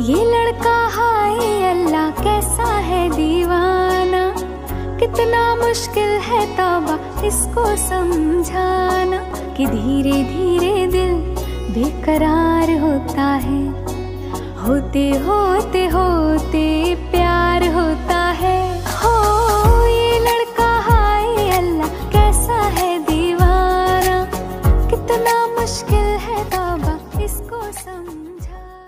ये लड़का, हाय अल्लाह, कैसा है दीवाना? कितना मुश्किल है तबा, इसको समझाना कि धीरे धीरे दिल बेकरार होता है। होते होते होते प्यार होता है। हो, ये लड़का, हाय अल्लाह, कैसा है दीवाना? कितना मुश्किल है तबा, इसको समझा